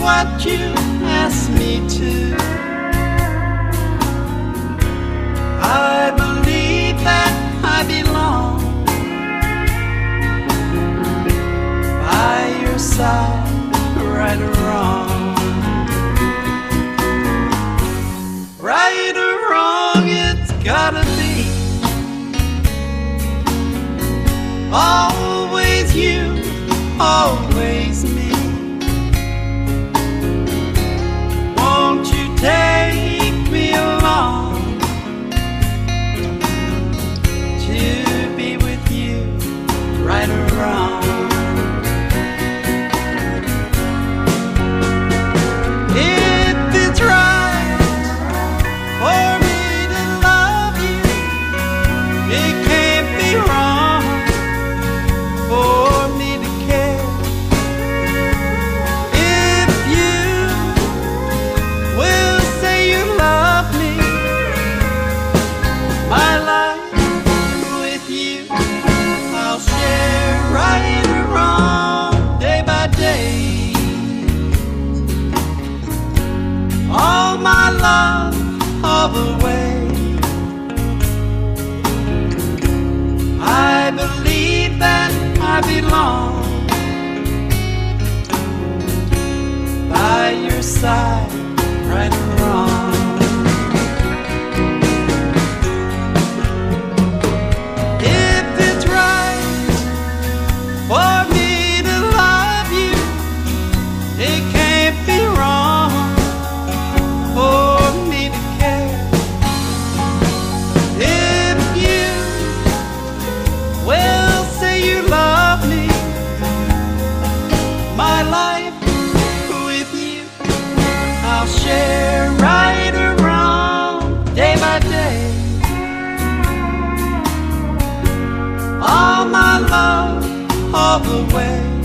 what you asked me to. I believe that I belong by your side, right or wrong. Right or wrong, it's gotta be always you, always the way. I believe that I belong by your side, share right or wrong, day by day. All my love all the way.